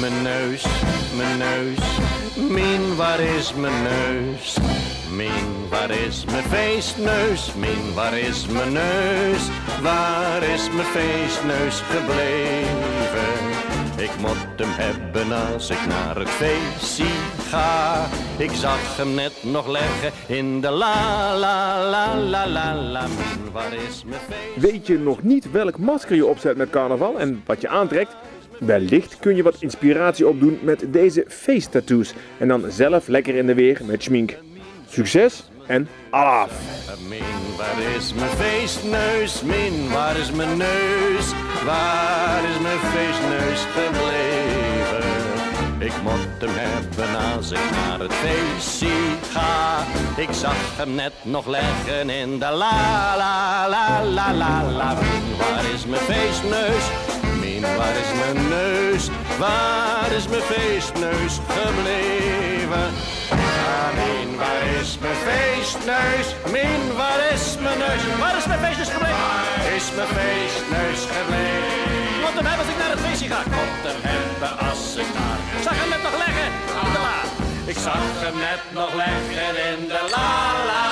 mijn neus, mijn neus? Min, waar is mijn neus? Min, waar is mijn feestneus? Min, waar is mijn neus? Waar is mijn feestneus gebleven? Ik moet hem hebben als ik naar het feestje ga. Ik zag hem net nog leggen in de la la la la la la. Min, waar is mijn feest? Weet je nog niet welk masker je opzet met carnaval en wat je aantrekt? Wellicht kun je wat inspiratie opdoen met deze feesttattoos en dan zelf lekker in de weer met schmink. Succes en alaaf! Min, waar is mijn feestneus? Min, waar is mijn neus? Waar is mijn feestneus gebleven? Ik moet hem hebben als ik naar het feestje ga. Ik zag hem net nog leggen in de la la la la la la. Min, waar is mijn feestneus? Waar is mijn neus? Waar is mijn feestneus gebleven? Ah, Min, waar is mijn feestneus? Min, waar is mijn neus? Waar is mijn feestneus gebleven? Is mijn feestneus gebleven? Komt hem hebben als ik naar het feestje ga. Komt hem hebben als ik naar... Zag hem net nog leggen in de la. Ik zag hem net nog leggen in de la la